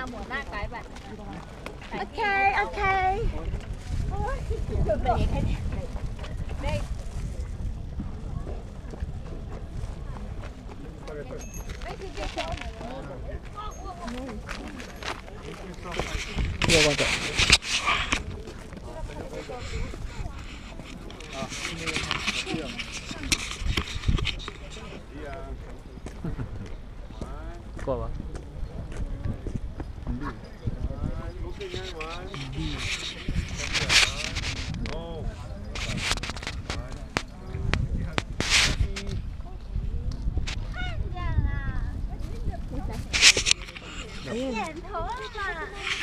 okay okay. ra cái vậy ok ok đây Nhiều quan trọng. Qua 看见了点头了。嘛